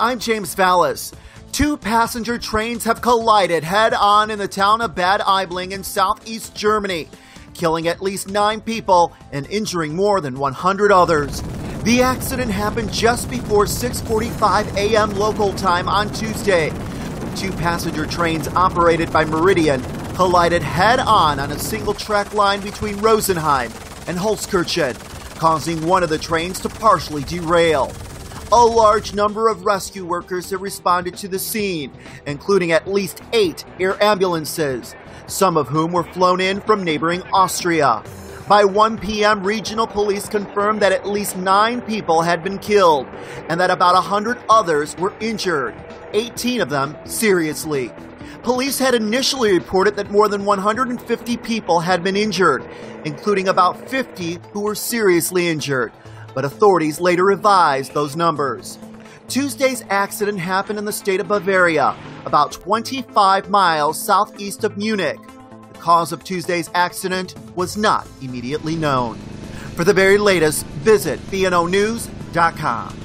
I'm James Vallis. Two passenger trains have collided head on in the town of Bad Aibling in southeast Germany, killing at least nine people and injuring more than 100 others. The accident happened just before 6:45 a.m. local time on Tuesday. Two passenger trains operated by Meridian collided head on on a single track line between Rosenheim and Holzkirchen, causing one of the trains to partially derail. A large number of rescue workers have responded to the scene, including at least eight air ambulances, some of whom were flown in from neighboring Austria. By 1 p.m., regional police confirmed that at least nine people had been killed and that about 100 others were injured, 18 of them seriously. Police had initially reported that more than 150 people had been injured, including about 50 who were seriously injured, but authorities later revised those numbers. Tuesday's accident happened in the state of Bavaria, about 25 miles southeast of Munich The cause of Tuesday's accident was not immediately known. For the very latest, visit bnonews.com.